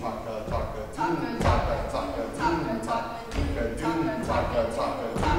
扎个扎个扎个扎个扎个扎个扎个扎个扎个扎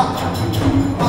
어.